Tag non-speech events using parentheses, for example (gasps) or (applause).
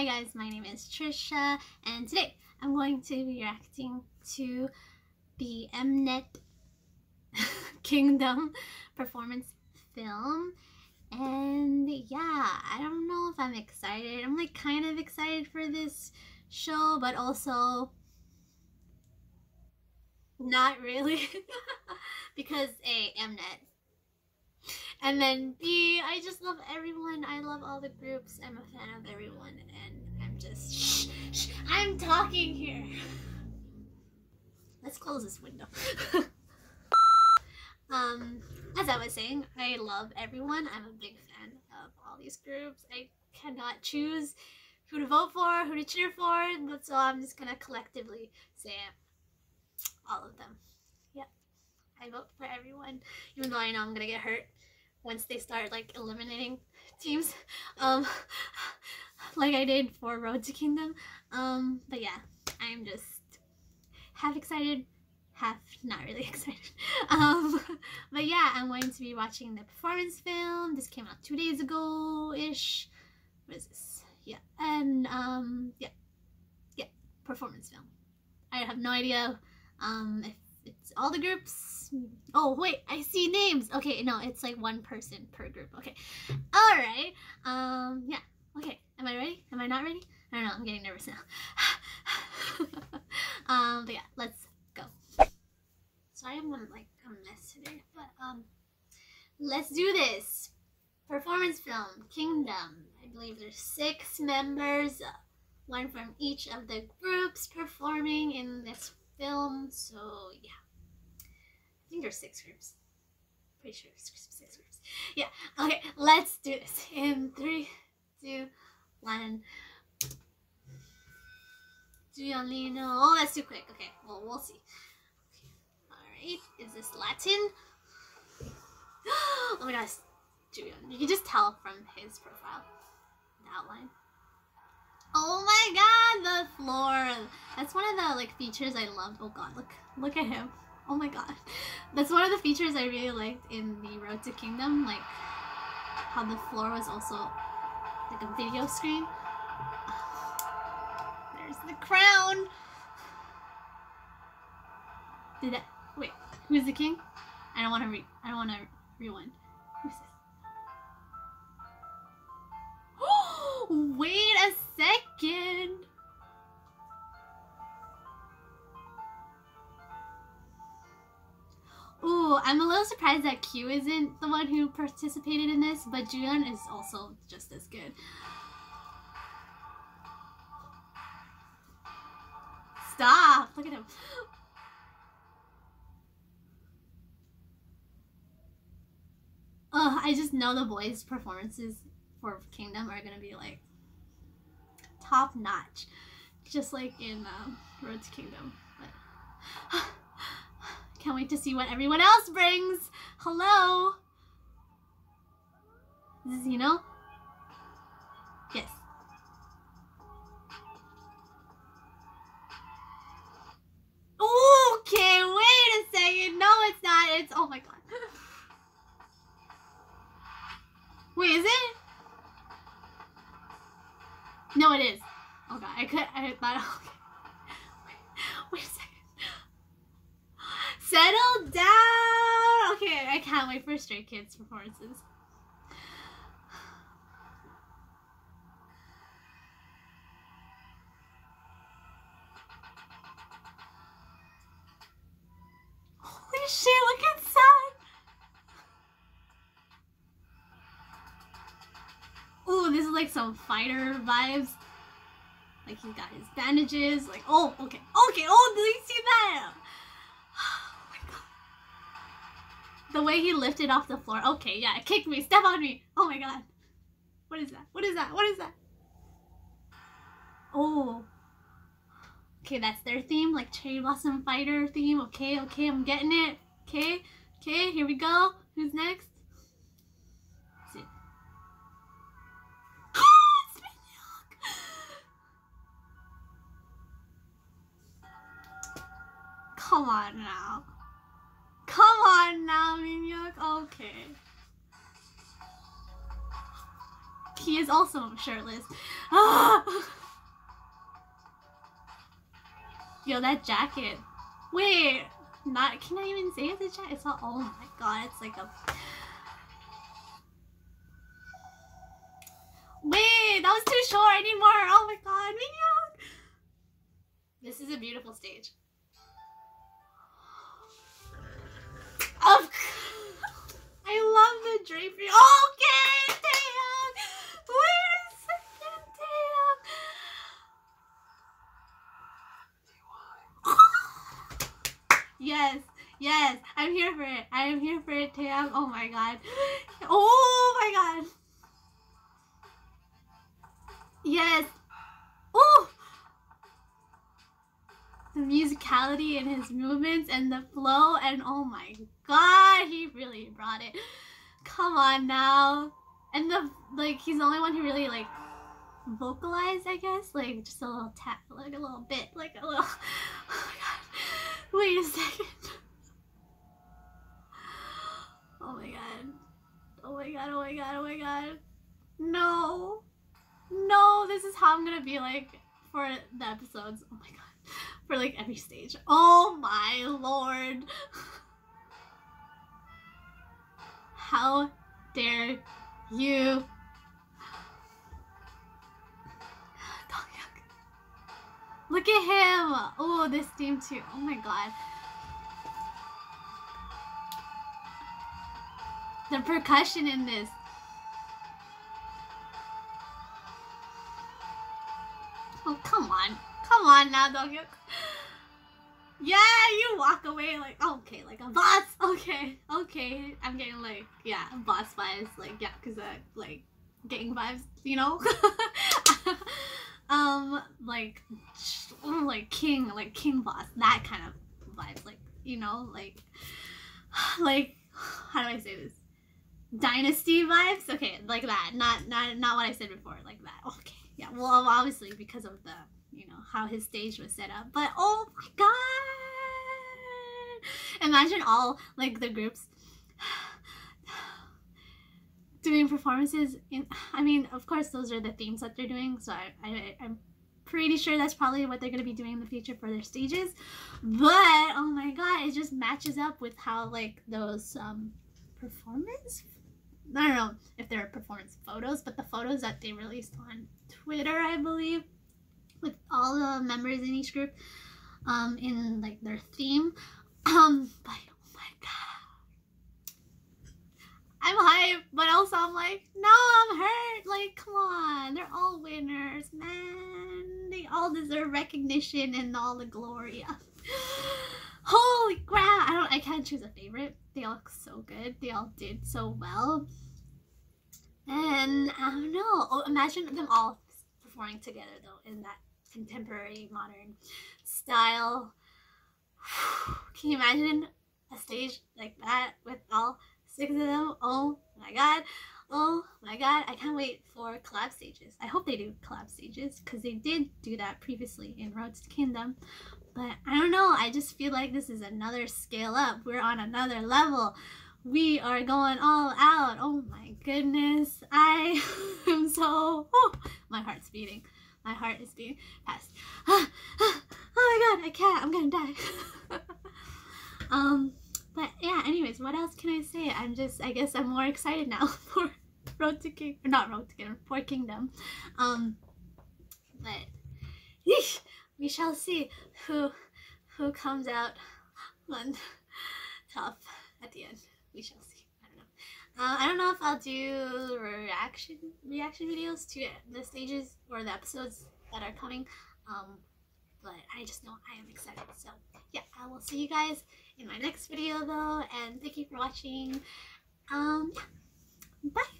Hi guys, my name is Trisha and today I'm going to be reacting to the Mnet (laughs) Kingdom performance film and yeah, I don't know if I'm excited. I'm like kind of excited for this show but also not really (laughs) because A, Mnet and then B, I just love everyone. I love all the groups. I'm a fan of everyone. Talking here. Let's close this window. (laughs) um, as I was saying, I love everyone. I'm a big fan of all these groups. I cannot choose who to vote for, who to cheer for, so I'm just gonna collectively say all of them. Yeah, I vote for everyone, even though I know I'm gonna get hurt once they start like eliminating teams. Um like I did for Road to Kingdom. Um but yeah I'm just half excited half not really (laughs) excited. Um but yeah I'm going to be watching the performance film. This came out two days ago ish what is this? Yeah and um yeah yeah performance film. I have no idea um if it's all the groups. Oh, wait, I see names. Okay, no, it's like one person per group. Okay. All right. Um, yeah. Okay. Am I ready? Am I not ready? I don't know. I'm getting nervous now. (laughs) um, but yeah, let's go. Sorry, I'm gonna like a mess today, but um, let's do this. Performance film, Kingdom. I believe there's six members, one from each of the groups performing in this film. So yeah, I think there's six groups. Pretty sure six, six groups. Yeah. Okay, let's do this in three, two, one. Know? Oh, that's too quick. Okay, well we'll see. Okay. All right, is this Latin? (gasps) oh my gosh, Juyeon. You can just tell from his profile, the outline. Oh my god, the floor. That's one of the like features I love. Oh god, look look at him. Oh my god. That's one of the features I really liked in the Road to Kingdom, like how the floor was also like a video screen. (sighs) There's the crown. Did that wait, who's the king? I don't wanna re I don't wanna rewind. Who's this? Wait a second. Ooh, I'm a little surprised that Q isn't the one who participated in this, but Juyeon is also just as good. Stop! Look at him. Ugh, I just know the boys' performances for Kingdom are gonna be like top notch, just like in uh, Road to Kingdom. But (sighs) can't wait to see what everyone else brings. Hello, this No, it is. Oh god, I could. I thought. (laughs) Okay. Wait, wait a second. Settle down. Okay, I can't wait for Stray Kids performances. Holy shit! Look inside. Like some fighter vibes. Like he got his bandages. Like, oh, okay, okay. Oh, did you see that? (sighs) Oh my god. The way he lifted off the floor. Okay, yeah, kick me, step on me. Oh my god. What is that? What is that? What is that? Oh. Okay, that's their theme, like Cherry Blossom Fighter theme. Okay, okay, I'm getting it. Okay, okay, here we go. Who's next? Come on now. Come on now, Minhyuk. Okay. He is also shirtless. (laughs) Yo, that jacket. Wait, not can I even say it's a jacket? It's all. Oh my god, it's like a. Wait, that was too short. I need more. Oh my god, Minhyuk. This is a beautiful stage. Of I love the drapery. Okay, Taeyang. Wait a second, Taeyang. yes, yes, I'm here for it. I am here for it, Taeyang. Oh my god. Oh my god. Yes. Oh the musicality in his movements and the flow and oh my god he really brought it. Come on now. And the like he's the only one who really like vocalized i guess. Like just a little tap like a little bit like a little. (laughs) Oh my god. Wait a second. Oh my god. Oh my god. Oh my god. Oh my god. No. No. This is how i'm gonna be like for the episodes. Oh my god. For like every stage. Oh my lord. (laughs) How dare you? Look at him! Oh, this team too. Oh my god. The percussion in this. Oh, come on. Come on now, Donghyuk. Yeah, you walk away like, okay, like a boss. (laughs) Okay, okay. I'm getting like, yeah, boss vibes. Like, yeah, because uh, like, gang vibes, you know? (laughs) um, like, like king, like king boss. That kind of vibes. Like, you know, like, (sighs) like, (sighs) how do I say this? Dynasty vibes? Okay, like that. Not, not, not what I said before. Like that. Okay. Yeah, well, obviously because of the you know how his stage was set up but oh my god imagine all like the groups doing performances in i mean of course those are the themes that they're doing so i, I i'm pretty sure that's probably what they're going to be doing in the future for their stages but oh my god it just matches up with how like those um performance I don't know if they're performance photos, but the photos that they released on Twitter, I believe, with all the members in each group um, in like their theme. Um, but oh my god, I'm hyped, but also I'm like, no, I'm hurt. Like, come on, they're all winners, man. They all deserve recognition and all the glory. (gasps) Holy crap! I don't. I can't choose a favorite. They all look so good. They all did so well. And I don't know. Oh, imagine them all performing together though in that contemporary modern style. Can you imagine a stage like that with all six of them? Oh my god. Oh my god. I can't wait for collab stages. I hope they do collab stages because they did do that previously in Road to Kingdom. But I don't know. I just feel like this is another scale up. We're on another level. We are going all out. Oh my goodness. I (laughs) am so. Oh, my heart's beating. My heart is being fast. (sighs) (sighs) oh my god, I can't. I'm gonna die. (laughs) um, but yeah. Anyways, what else can I say? I'm just. I guess I'm more excited now (laughs) for Road to King. Not Road to Kingdom. For Kingdom. Um, but yeesh, we shall see who who comes out on (laughs) top at the end. We shall see. I don't Uh, I don't know if I'll do reaction reaction videos to the stages or the episodes that are coming, um, but I just know I am excited. So yeah, I will see you guys in my next video though, and thank you for watching. Um, yeah. bye.